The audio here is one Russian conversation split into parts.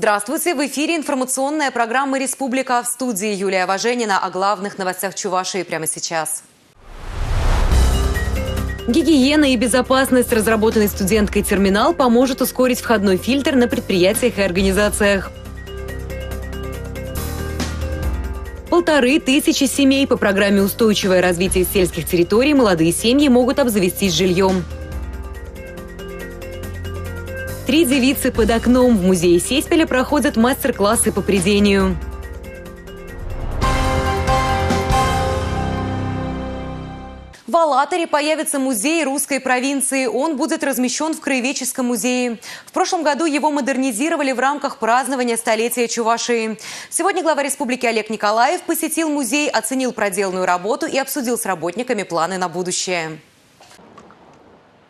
Здравствуйте! В эфире информационная программа «Республика» в студии Юлия Важенина о главных новостях Чувашии прямо сейчас. Гигиена и безопасность, разработанный студенткой терминал, поможет ускорить входной фильтр на предприятиях и организациях. Полторы тысячи семей по программе «Устойчивое развитие сельских территорий» молодые семьи могут обзавестись жильем. Три девицы под окном в музее Сеспеля проходят мастер-классы по придению. В Алатаре появится музей русской провинции. Он будет размещен в Краеведческом музее. В прошлом году его модернизировали в рамках празднования столетия Чувашии. Сегодня глава республики Олег Николаев посетил музей, оценил проделанную работу и обсудил с работниками планы на будущее.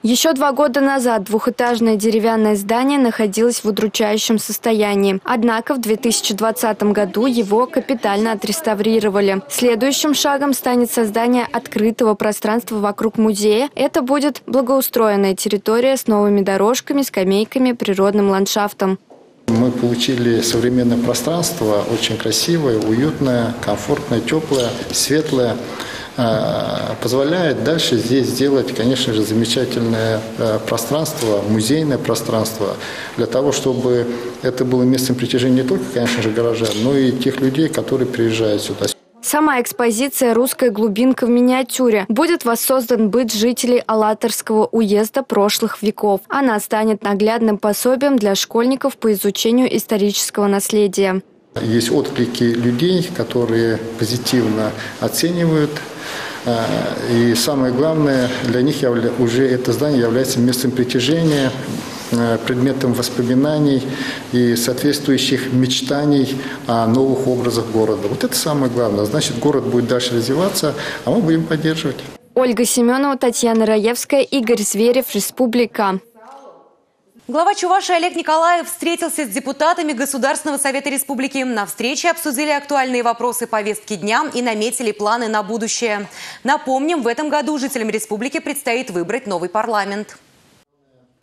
Еще два года назад двухэтажное деревянное здание находилось в удручающем состоянии. Однако в 2020 году его капитально отреставрировали. Следующим шагом станет создание открытого пространства вокруг музея. Это будет благоустроенная территория с новыми дорожками, скамейками, природным ландшафтом. Мы получили современное пространство, очень красивое, уютное, комфортное, теплое, светлое. Э, позволяет дальше здесь сделать, конечно же, замечательное э, пространство, музейное пространство, для того, чтобы это было местом притяжения не только, конечно же, горожан, но и тех людей, которые приезжают сюда. Сама экспозиция «Русская глубинка в миниатюре» будет воссоздан быт жителей Алаторского уезда прошлых веков. Она станет наглядным пособием для школьников по изучению исторического наследия. Есть отклики людей, которые позитивно оценивают а, и самое главное, для них уже это здание является местом притяжения, а, предметом воспоминаний и соответствующих мечтаний о новых образах города. Вот это самое главное. Значит, город будет дальше развиваться, а мы будем поддерживать. Ольга Семенова, Татьяна Раевская, Игорь Зверев, Республика. Глава Чуваши Олег Николаев встретился с депутатами Государственного совета республики. На встрече обсудили актуальные вопросы повестки дня и наметили планы на будущее. Напомним, в этом году жителям республики предстоит выбрать новый парламент.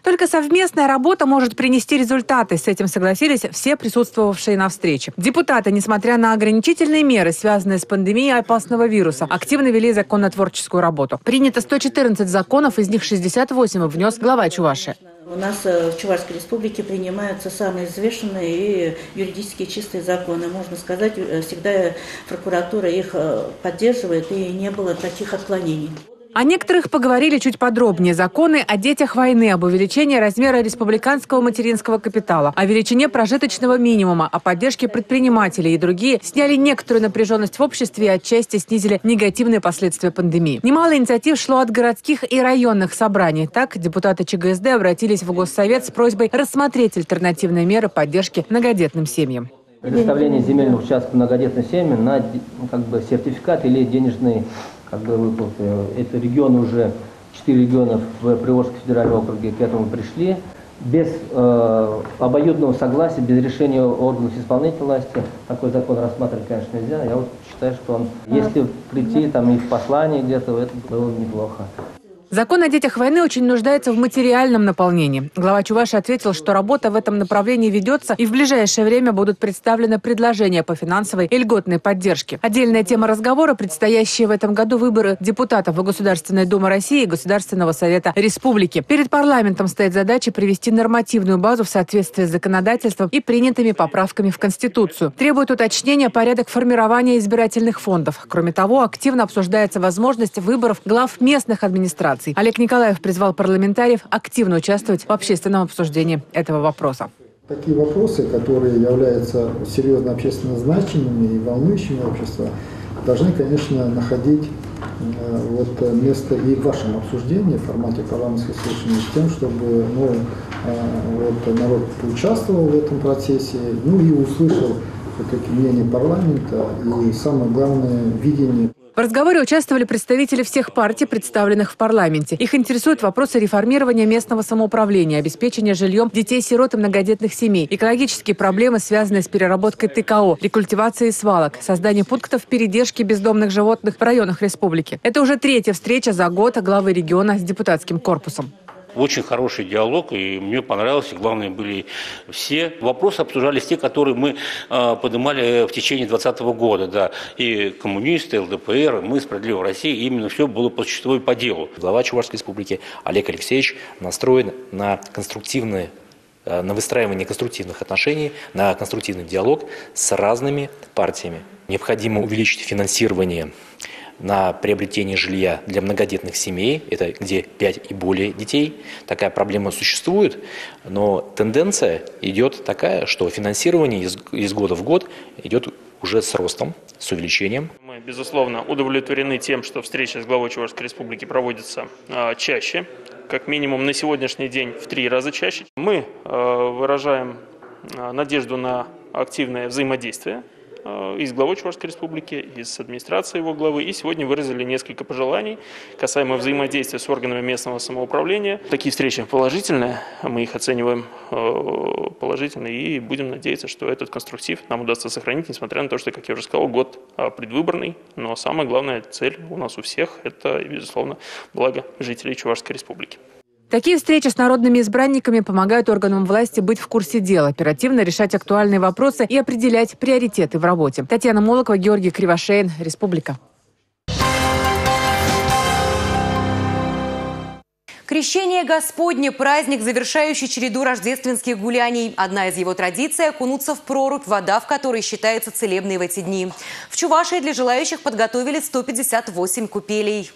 Только совместная работа может принести результаты. С этим согласились все присутствовавшие на встрече. Депутаты, несмотря на ограничительные меры, связанные с пандемией опасного вируса, активно вели законотворческую работу. Принято 114 законов, из них 68 внес глава Чуваши. У нас э, в Чувашской республике принимаются самые взвешенные и юридически чистые законы. Можно сказать, э, всегда прокуратура их э, поддерживает, и не было таких отклонений. О некоторых поговорили чуть подробнее. Законы о детях войны, об увеличении размера республиканского материнского капитала, о величине прожиточного минимума, о поддержке предпринимателей и другие сняли некоторую напряженность в обществе и отчасти снизили негативные последствия пандемии. Немало инициатив шло от городских и районных собраний. Так, депутаты ЧГСД обратились в Госсовет с просьбой рассмотреть альтернативные меры поддержки многодетным семьям. Предоставление земельных участков многодетным семьям на как бы, сертификат или денежный как бы выплаты. Это регионы уже, четыре региона в Приволжском федеральном округе к этому пришли. Без э, обоюдного согласия, без решения органов исполнительной власти такой закон рассматривать, конечно, нельзя. Я вот считаю, что он, если прийти там и в послании где-то, это было бы неплохо. Закон о детях войны очень нуждается в материальном наполнении. Глава Чуваши ответил, что работа в этом направлении ведется, и в ближайшее время будут представлены предложения по финансовой и льготной поддержке. Отдельная тема разговора – предстоящие в этом году выборы депутатов в Государственной Думы России и Государственного Совета Республики. Перед парламентом стоит задача привести нормативную базу в соответствии с законодательством и принятыми поправками в Конституцию. Требует уточнения порядок формирования избирательных фондов. Кроме того, активно обсуждается возможность выборов глав местных администраций информации. Олег Николаев призвал парламентариев активно участвовать в общественном обсуждении этого вопроса. Такие вопросы, которые являются серьезно общественно значимыми и волнующими общество, должны, конечно, находить э, вот место и в вашем обсуждении в формате парламентских слушаний с тем, чтобы ну, э, вот, народ участвовал в этом процессе, ну и услышал все-таки мнение парламента и самое главное видение в разговоре участвовали представители всех партий, представленных в парламенте. Их интересуют вопросы реформирования местного самоуправления, обеспечения жильем детей-сирот и многодетных семей, экологические проблемы, связанные с переработкой ТКО, рекультивацией свалок, создание пунктов передержки бездомных животных в районах республики. Это уже третья встреча за год главы региона с депутатским корпусом. Очень хороший диалог, и мне понравилось, и главное были все. Вопросы обсуждались те, которые мы э, поднимали в течение 2020 года. Да. И коммунисты, ЛДПР, мы, Справедливая Россия, именно все было по существу и по делу. Глава Чувашской республики Олег Алексеевич настроен на конструктивные э, на выстраивание конструктивных отношений, на конструктивный диалог с разными партиями. Необходимо увеличить финансирование на приобретение жилья для многодетных семей, это где 5 и более детей. Такая проблема существует, но тенденция идет такая, что финансирование из, из года в год идет уже с ростом, с увеличением. Мы, безусловно, удовлетворены тем, что встреча с главой Чувашской республики проводится э, чаще, как минимум на сегодняшний день в три раза чаще. Мы э, выражаем э, надежду на активное взаимодействие и с главой Чувашской республики, и с администрацией его главы. И сегодня выразили несколько пожеланий касаемо взаимодействия с органами местного самоуправления. Такие встречи положительные, мы их оцениваем э, положительно и будем надеяться, что этот конструктив нам удастся сохранить, несмотря на то, что, как я уже сказал, год э, предвыборный. Но самая главная цель у нас у всех – это, безусловно, благо жителей Чувашской республики. Такие встречи с народными избранниками помогают органам власти быть в курсе дела, оперативно решать актуальные вопросы и определять приоритеты в работе. Татьяна Молокова, Георгий Кривошеин, Республика. Крещение Господне – праздник, завершающий череду рождественских гуляний. Одна из его традиций – окунуться в прорубь, вода в которой считается целебной в эти дни. В Чувашии для желающих подготовили 158 купелей.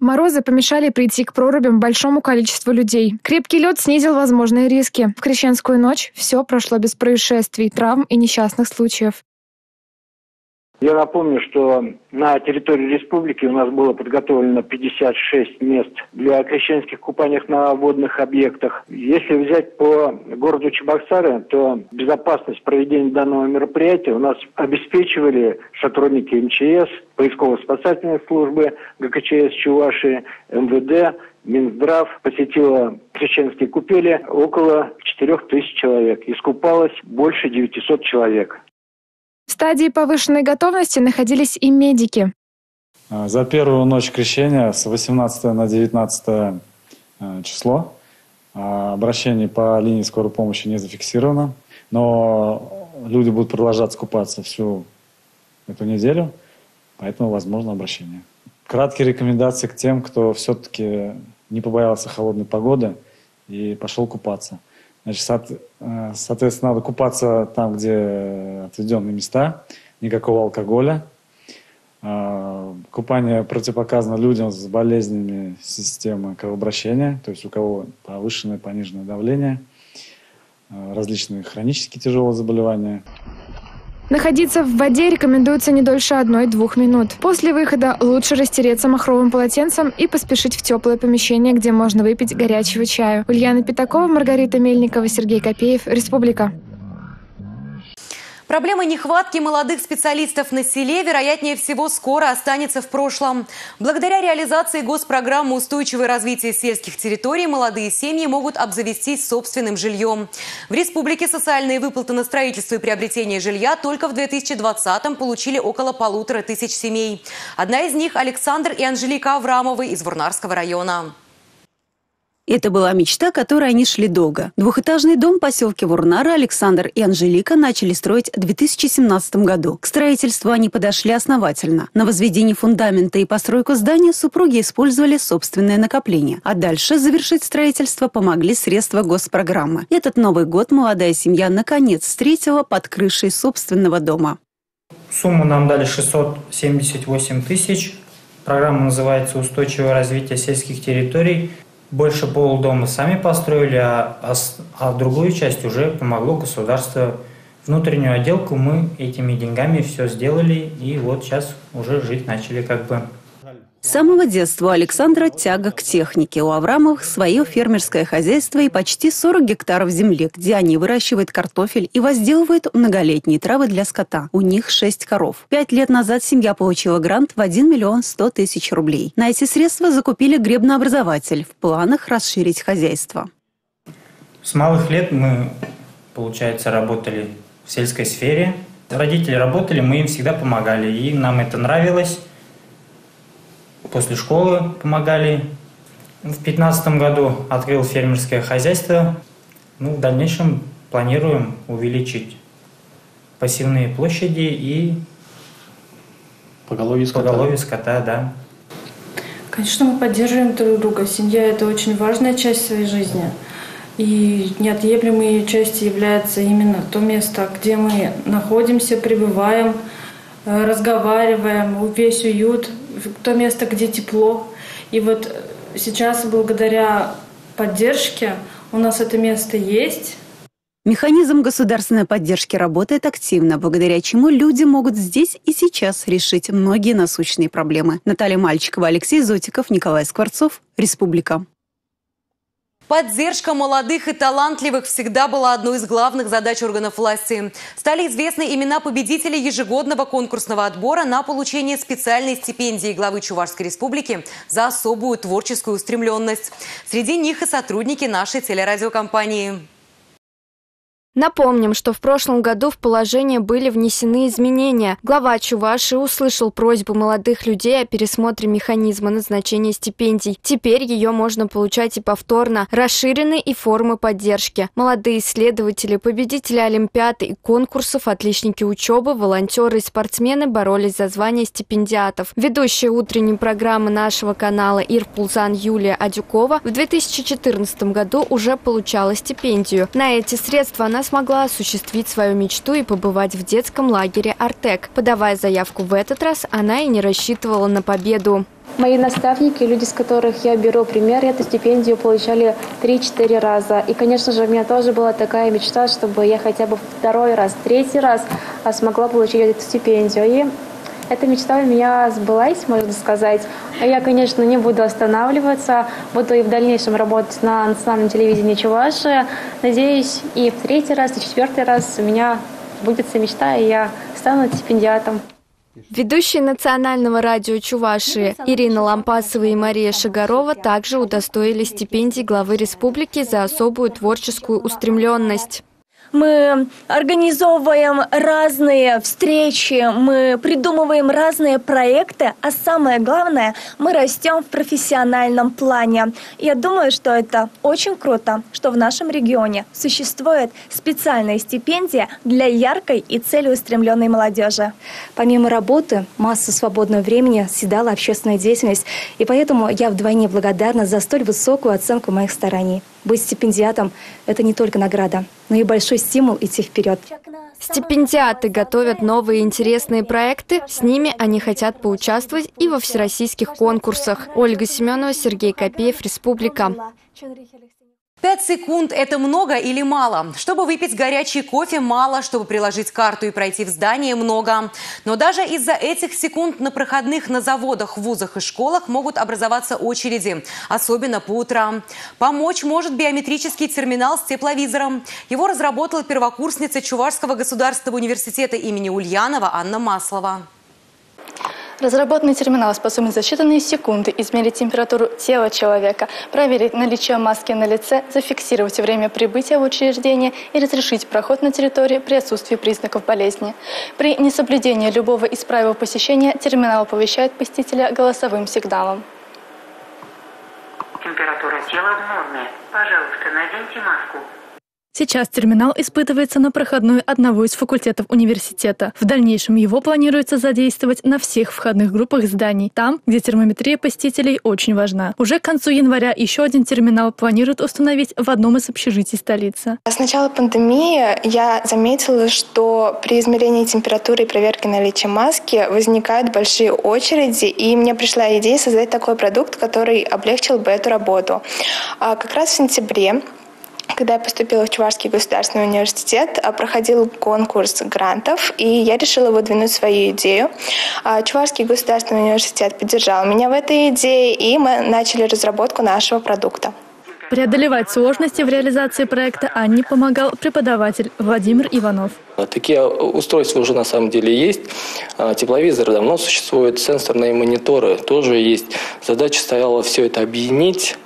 Морозы помешали прийти к прорубям большому количеству людей. Крепкий лед снизил возможные риски. В крещенскую ночь все прошло без происшествий, травм и несчастных случаев. Я напомню, что на территории республики у нас было подготовлено 56 мест для крещенских купаний на водных объектах. Если взять по городу Чебоксары, то безопасность проведения данного мероприятия у нас обеспечивали сотрудники МЧС, поисково-спасательной службы ГКЧС Чувашии, МВД, Минздрав посетила крещенские купели около 4 тысяч человек. Искупалось больше 900 человек. В стадии повышенной готовности находились и медики. А, за первую ночь крещения с 18 на 19 э, число а, обращений по линии скорой помощи не зафиксировано, но люди будут продолжать скупаться всю эту неделю, поэтому возможно обращение. Краткие рекомендации к тем, кто все-таки не побоялся холодной погоды и пошел купаться – Значит, соответственно, надо купаться там, где отведенные места, никакого алкоголя. Э, купание противопоказано людям с болезнями системы кровообращения, то есть у кого повышенное, пониженное давление, э, различные хронические тяжелые заболевания. Находиться в воде рекомендуется не дольше одной-двух минут. После выхода лучше растереться махровым полотенцем и поспешить в теплое помещение, где можно выпить горячего чаю. Ульяна Пятакова, Маргарита Мельникова, Сергей Копеев. Республика. Проблема нехватки молодых специалистов на селе, вероятнее всего, скоро останется в прошлом. Благодаря реализации госпрограммы «Устойчивое развитие сельских территорий» молодые семьи могут обзавестись собственным жильем. В республике социальные выплаты на строительство и приобретение жилья только в 2020-м получили около полутора тысяч семей. Одна из них – Александр и Анжелика Аврамовы из Вурнарского района. Это была мечта, которой они шли долго. Двухэтажный дом в поселке Вурнара Александр и Анжелика начали строить в 2017 году. К строительству они подошли основательно. На возведение фундамента и постройку здания супруги использовали собственное накопление. А дальше завершить строительство помогли средства госпрограммы. Этот Новый год молодая семья наконец встретила под крышей собственного дома. Сумму нам дали 678 тысяч. Программа называется «Устойчивое развитие сельских территорий» больше полдома сами построили, а, а, а другую часть уже помогло государство. Внутреннюю отделку мы этими деньгами все сделали, и вот сейчас уже жить начали как бы. С самого детства у Александра тяга к технике. У Аврамовых свое фермерское хозяйство и почти 40 гектаров земли, где они выращивают картофель и возделывают многолетние травы для скота. У них 6 коров. Пять лет назад семья получила грант в 1 миллион 100 тысяч рублей. На эти средства закупили гребнообразователь. В планах расширить хозяйство. С малых лет мы, получается, работали в сельской сфере. Родители работали, мы им всегда помогали, и нам это нравилось после школы помогали, В 2015 году открыл фермерское хозяйство. Ну, в дальнейшем планируем увеличить пассивные площади и поголовье скота. Поголовье скота, да. Конечно, мы поддерживаем друг друга. Семья – это очень важная часть своей жизни. И неотъемлемой ее частью является именно то место, где мы находимся, пребываем, разговариваем, весь уют, то место, где тепло. И вот сейчас благодаря поддержке у нас это место есть, Механизм государственной поддержки работает активно, благодаря чему люди могут здесь и сейчас решить многие насущные проблемы. Наталья Мальчикова, Алексей Зотиков, Николай Скворцов, Республика. Поддержка молодых и талантливых всегда была одной из главных задач органов власти. Стали известны имена победителей ежегодного конкурсного отбора на получение специальной стипендии главы Чувашской республики за особую творческую устремленность. Среди них и сотрудники нашей телерадиокомпании. Напомним, что в прошлом году в положение были внесены изменения. Глава Чуваши услышал просьбу молодых людей о пересмотре механизма назначения стипендий. Теперь ее можно получать и повторно. Расширены и формы поддержки. Молодые исследователи, победители Олимпиад и конкурсов, отличники учебы, волонтеры и спортсмены боролись за звание стипендиатов. Ведущая утренней программы нашего канала Ирпулзан Юлия Адюкова в 2014 году уже получала стипендию. На эти средства она смогла осуществить свою мечту и побывать в детском лагере «Артек». Подавая заявку в этот раз, она и не рассчитывала на победу. Мои наставники, люди, с которых я беру пример, эту стипендию получали 3-4 раза. И, конечно же, у меня тоже была такая мечта, чтобы я хотя бы второй раз, третий раз а, смогла получить эту стипендию. И эта мечта у меня сбылась, можно сказать. А я, конечно, не буду останавливаться. Буду и в дальнейшем работать на национальном телевидении Чуваши. Надеюсь, и в третий раз, и в четвертый раз у меня сбудется мечта, и я стану стипендиатом. Ведущие национального радио Чувашии Ирина Лампасова и Мария Шагарова также удостоились стипендий главы республики за особую творческую устремленность. Мы организовываем разные встречи, мы придумываем разные проекты, а самое главное, мы растем в профессиональном плане. Я думаю, что это очень круто, что в нашем регионе существует специальная стипендия для яркой и целеустремленной молодежи. Помимо работы, масса свободного времени съедала общественная деятельность, и поэтому я вдвойне благодарна за столь высокую оценку моих стараний. Быть стипендиатом – это не только награда, но и большой стимул идти вперед. Стипендиаты готовят новые интересные проекты. С ними они хотят поучаствовать и во всероссийских конкурсах. Ольга Семенова, Сергей Копеев, Республика. Пять секунд – это много или мало? Чтобы выпить горячий кофе – мало, чтобы приложить карту и пройти в здание – много. Но даже из-за этих секунд на проходных на заводах, вузах и школах могут образоваться очереди, особенно по утрам. Помочь может биометрический терминал с тепловизором. Его разработала первокурсница Чувашского государственного университета имени Ульянова Анна Маслова. Разработанный терминал способен за считанные секунды измерить температуру тела человека, проверить наличие маски на лице, зафиксировать время прибытия в учреждение и разрешить проход на территории при отсутствии признаков болезни. При несоблюдении любого из правил посещения терминал оповещает посетителя голосовым сигналом. Температура тела в норме. Пожалуйста, наденьте маску. Сейчас терминал испытывается на проходной одного из факультетов университета. В дальнейшем его планируется задействовать на всех входных группах зданий, там, где термометрия посетителей очень важна. Уже к концу января еще один терминал планируют установить в одном из общежитий столицы. С начала пандемии я заметила, что при измерении температуры и проверке наличия маски возникают большие очереди, и мне пришла идея создать такой продукт, который облегчил бы эту работу. А как раз в сентябре когда я поступила в Чувашский государственный университет, а, проходил конкурс грантов, и я решила выдвинуть свою идею. А, Чувашский государственный университет поддержал меня в этой идее, и мы начали разработку нашего продукта. Преодолевать сложности в реализации проекта Анне помогал преподаватель Владимир Иванов. Такие устройства уже на самом деле есть. А, тепловизоры давно существуют, сенсорные мониторы тоже есть. Задача стояла все это объединить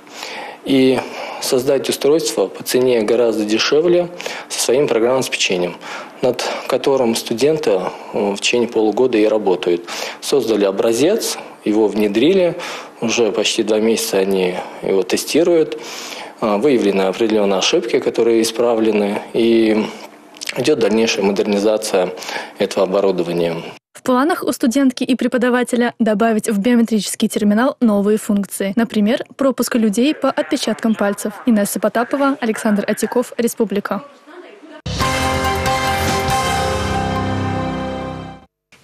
и создать устройство по цене гораздо дешевле со своим программным обеспечением, над которым студенты э, в течение полугода и работают. Создали образец его внедрили, уже почти два месяца они его тестируют. А, выявлены определенные ошибки, которые исправлены, и идет дальнейшая модернизация этого оборудования. Планах у студентки и преподавателя добавить в биометрический терминал новые функции. Например, пропуск людей по отпечаткам пальцев. Инесса Потапова, Александр Атиков, Республика.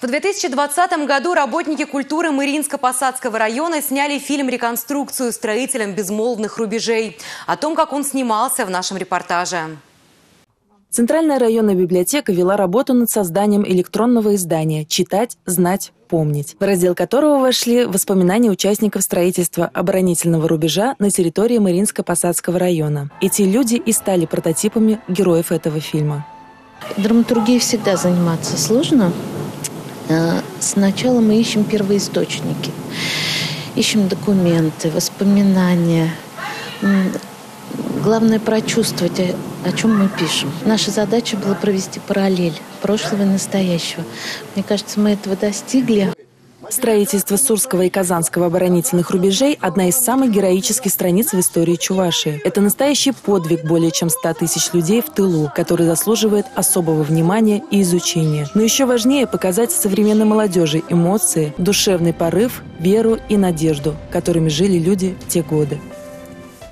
В 2020 году работники культуры Мариинско-Посадского района сняли фильм «Реконструкцию строителям безмолвных рубежей». О том, как он снимался в нашем репортаже. Центральная районная библиотека вела работу над созданием электронного издания «Читать, знать, помнить», в раздел которого вошли воспоминания участников строительства оборонительного рубежа на территории Мариинско-Посадского района. Эти люди и стали прототипами героев этого фильма. Драматургией всегда заниматься сложно, Э, сначала мы ищем первоисточники, ищем документы, воспоминания. Главное прочувствовать, о чем мы пишем. Наша задача была провести параллель прошлого и настоящего. Мне кажется, мы этого достигли. Строительство Сурского и Казанского оборонительных рубежей – одна из самых героических страниц в истории Чувашии. Это настоящий подвиг более чем 100 тысяч людей в тылу, который заслуживает особого внимания и изучения. Но еще важнее показать современной молодежи эмоции, душевный порыв, веру и надежду, которыми жили люди в те годы.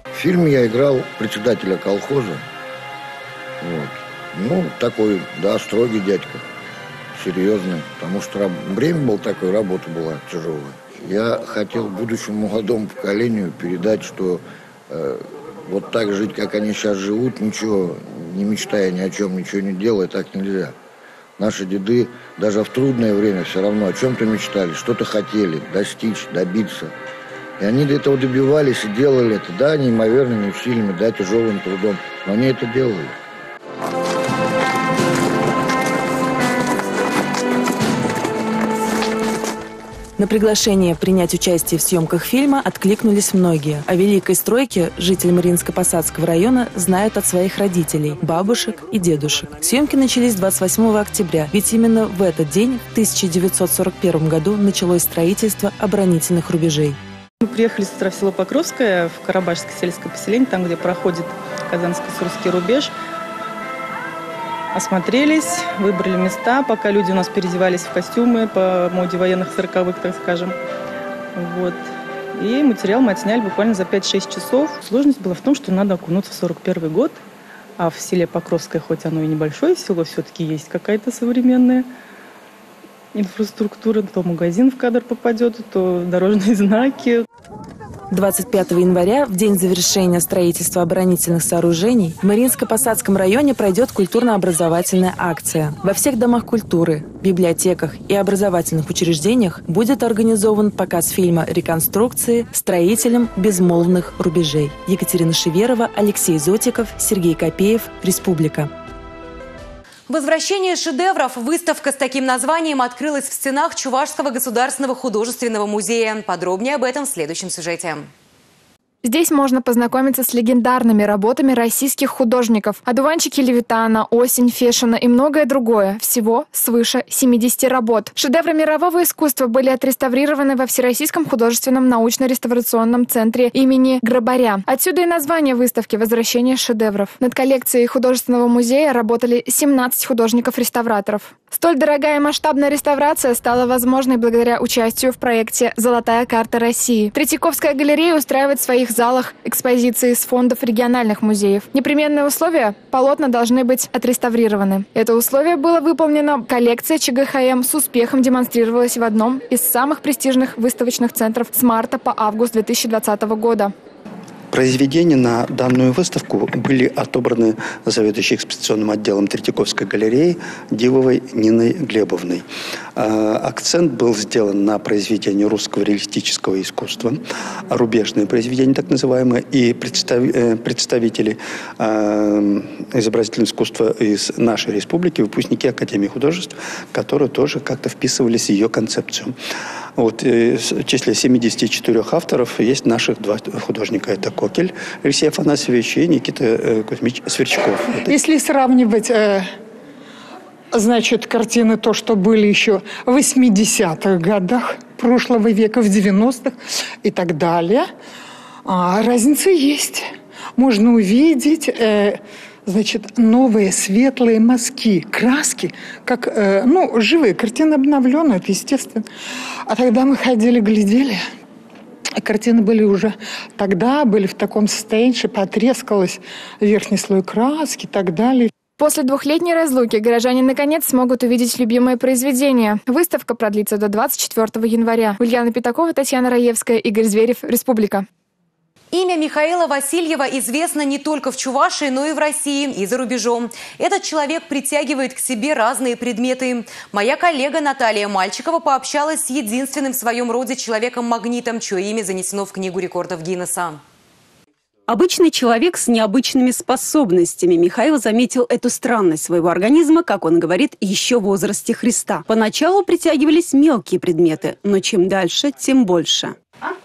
В фильме я играл председателя колхоза. Вот. Ну, такой, да, строгий дядька серьезный, потому что время было такое, работа была тяжелая. Я хотел будущему молодому поколению передать, что э, вот так жить, как они сейчас живут, ничего, не мечтая ни о чем, ничего не делая, так нельзя. Наши деды даже в трудное время все равно о чем-то мечтали, что-то хотели достичь, добиться. И они до этого добивались и делали это, да, неимоверными усилиями, да, тяжелым трудом, но они это делали. На приглашение принять участие в съемках фильма откликнулись многие. О великой стройке жители Мариинско-Посадского района знают от своих родителей, бабушек и дедушек. Съемки начались 28 октября, ведь именно в этот день, в 1941 году, началось строительство оборонительных рубежей. Мы приехали с утра в село Покровское, в Карабашское сельское поселение, там, где проходит Казанско-Сурский рубеж осмотрелись, выбрали места, пока люди у нас переодевались в костюмы по моде военных сороковых, так скажем. Вот. И материал мы отсняли буквально за 5-6 часов. Сложность была в том, что надо окунуться в 41 год, а в селе Покровское, хоть оно и небольшое село, все-таки есть какая-то современная инфраструктура. То магазин в кадр попадет, то дорожные знаки. 25 января, в день завершения строительства оборонительных сооружений, в Мариинско-Посадском районе пройдет культурно-образовательная акция. Во всех домах культуры, библиотеках и образовательных учреждениях будет организован показ фильма «Реконструкции. Строителям безмолвных рубежей». Екатерина Шеверова, Алексей Зотиков, Сергей Копеев, Республика. Возвращение шедевров. Выставка с таким названием открылась в стенах Чувашского государственного художественного музея. Подробнее об этом в следующем сюжете. Здесь можно познакомиться с легендарными работами российских художников. Одуванчики Левитана, Осень Фешина и многое другое. Всего свыше 70 работ. Шедевры мирового искусства были отреставрированы во Всероссийском художественном научно-реставрационном центре имени Грабаря. Отсюда и название выставки «Возвращение шедевров». Над коллекцией художественного музея работали 17 художников-реставраторов. Столь дорогая и масштабная реставрация стала возможной благодаря участию в проекте «Золотая карта России». Третьяковская галерея устраивает в своих залах экспозиции из фондов региональных музеев. Непременное условие – полотна должны быть отреставрированы. Это условие было выполнено. Коллекция ЧГХМ с успехом демонстрировалась в одном из самых престижных выставочных центров с марта по август 2020 года. Произведения на данную выставку были отобраны заведующей экспозиционным отделом Третьяковской галереи Дивовой Ниной Глебовной. А, акцент был сделан на произведения русского реалистического искусства, рубежные произведения так называемые, и э, представители а, изобразительного искусства из нашей республики, выпускники Академии художеств, которые тоже как-то вписывались в ее концепцию. Вот, э, в числе 74 авторов есть наших два художника. Это Кокель Алексей Афанасьевич и Никита э, Кузьмич Сверчков. Если сравнивать э, значит, картины то, что были еще в 80-х годах прошлого века, в 90-х и так далее. А разница есть. Можно увидеть, э, значит, новые светлые мазки, краски, как, э, ну, живые картины обновленные, это естественно. А тогда мы ходили, глядели, картины были уже тогда, были в таком состоянии, что потрескалась верхний слой краски и так далее. После двухлетней разлуки горожане наконец смогут увидеть любимое произведение. Выставка продлится до 24 января. Ульяна Пятакова, Татьяна Раевская, Игорь Зверев, Республика. Имя Михаила Васильева известно не только в Чувашии, но и в России и за рубежом. Этот человек притягивает к себе разные предметы. Моя коллега Наталья Мальчикова пообщалась с единственным в своем роде человеком-магнитом, чье имя занесено в Книгу рекордов Гиннесса. Обычный человек с необычными способностями. Михаил заметил эту странность своего организма, как он говорит, еще в возрасте Христа. Поначалу притягивались мелкие предметы, но чем дальше, тем больше.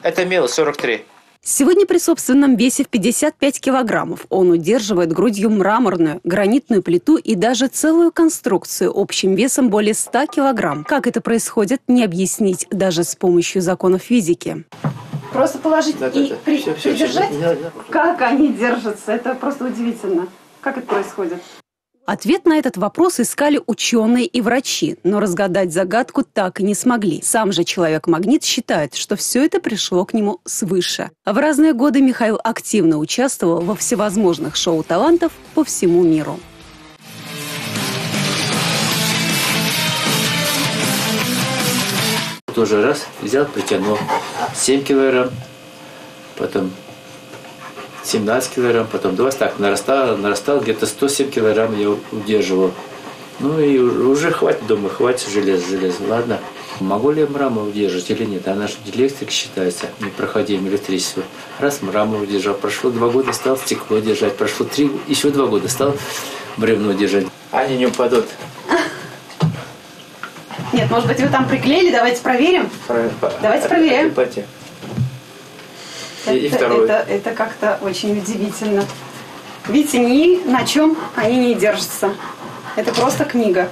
Это мел 43. Сегодня при собственном весе в 55 килограммов он удерживает грудью мраморную, гранитную плиту и даже целую конструкцию общим весом более 100 килограмм. Как это происходит, не объяснить даже с помощью законов физики. Просто положить Да, да, и да. при- Всё, всё, придержать? да, да. Как они держатся? Это просто удивительно. Как это происходит? Ответ на этот вопрос искали ученые и врачи, но разгадать загадку так и не смогли. Сам же человек-магнит считает, что все это пришло к нему свыше. В разные годы Михаил активно участвовал во всевозможных шоу талантов по всему миру. Тоже раз взял, притянул 7 килограмм, потом 17 килограмм, потом 20. Так, нарастал, нарастал где-то 107 килограмм я удерживал. Ну и уже хватит, думаю, хватит железа, железа. Ладно, могу ли я мрамор удерживать или нет? Она же электрик считается, непроходимым электричество. Раз мрамор удержал, прошло два года, стал стекло держать, прошло три, еще два года, стал бревно держать. Они не упадут. Нет, может быть, вы там приклеили? Давайте проверим. Давайте проверяем. Прикрепайте. И, и это, второй. это, это как-то очень удивительно. Видите, ни на чем они не держатся. Это просто книга.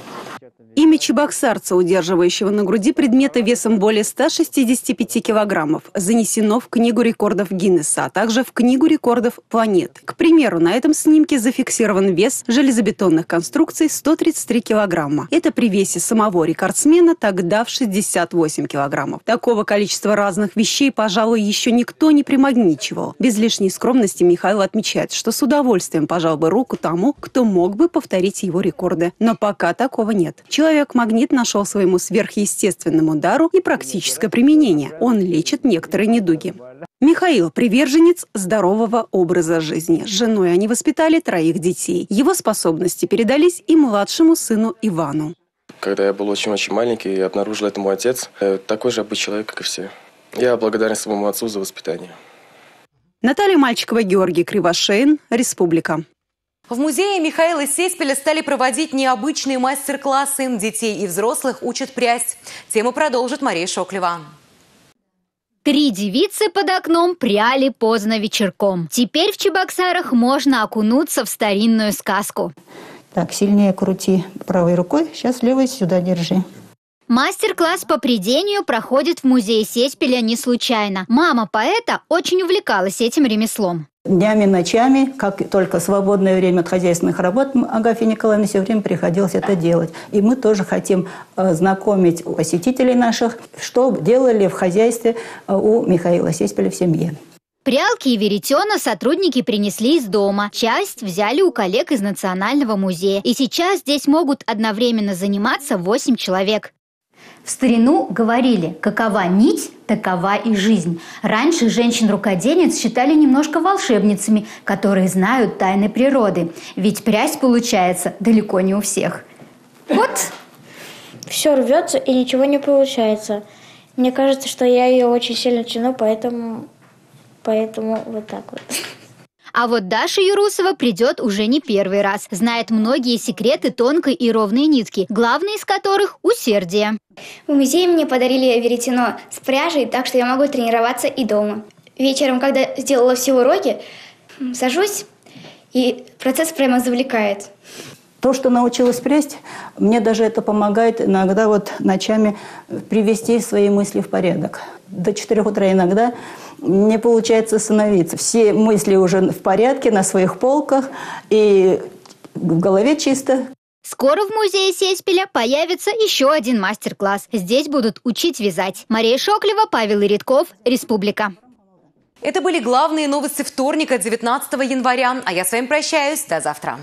Имя чебоксарца, удерживающего на груди предметы весом более 165 килограммов, занесено в Книгу рекордов Гиннесса, а также в Книгу рекордов планет. К примеру, на этом снимке зафиксирован вес железобетонных конструкций 133 килограмма. Это при весе самого рекордсмена тогда в 68 килограммов. Такого количества разных вещей, пожалуй, еще никто не примагничивал. Без лишней скромности Михаил отмечает, что с удовольствием пожал бы руку тому, кто мог бы повторить его рекорды. Но пока такого нет. Человек-магнит нашел своему сверхъестественному дару и практическое применение. Он лечит некоторые недуги. Михаил – приверженец здорового образа жизни. С женой они воспитали троих детей. Его способности передались и младшему сыну Ивану. Когда я был очень-очень маленький, я обнаружил это мой отец. Э, Такой же обычный человек, как и все. Я благодарен своему отцу за воспитание. Наталья Мальчикова, Георгий Кривошеин, Республика. В музее Михаила Сеспеля стали проводить необычные мастер-классы. Детей и взрослых учат прясть. Тему продолжит Мария Шоклева. Три девицы под окном пряли поздно вечерком. Теперь в Чебоксарах можно окунуться в старинную сказку. Так, сильнее крути правой рукой. Сейчас левой сюда держи. Мастер-класс по придению проходит в музее Сеспеля не случайно. Мама поэта очень увлекалась этим ремеслом. Днями, ночами, как только свободное время от хозяйственных работ, м, Агафье Николаевне все время приходилось это делать. И мы тоже хотим э, знакомить посетителей наших, что делали в хозяйстве э, у Михаила Сеспеля в семье. Прялки и веретена сотрудники принесли из дома. Часть взяли у коллег из Национального музея. И сейчас здесь могут одновременно заниматься 8 человек. В старину говорили, какова нить, такова и жизнь. Раньше женщин-рукодельниц считали немножко волшебницами, которые знают тайны природы. Ведь прясть получается далеко не у всех. Вот Все рвется и ничего не получается. Мне кажется, что я ее очень сильно тяну, поэтому, поэтому вот так вот. А вот Даша Юрусова придет уже не первый раз. Знает многие секреты тонкой и ровной нитки, главный из которых – усердие. В музее мне подарили веретено с пряжей, так что я могу тренироваться и дома. Вечером, когда сделала все уроки, сажусь, и процесс прямо завлекает. То, что научилась прясть, мне даже это помогает иногда вот ночами привести свои мысли в порядок. До 4 утра иногда не получается остановиться. Все мысли уже в порядке, на своих полках, и в голове чисто. Скоро в музее Сеспеля появится еще один мастер-класс. Здесь будут учить вязать. Мария Шоклева, Павел Иридков, Республика. Это были главные новости вторника, 19 января. А я с вами прощаюсь. До завтра.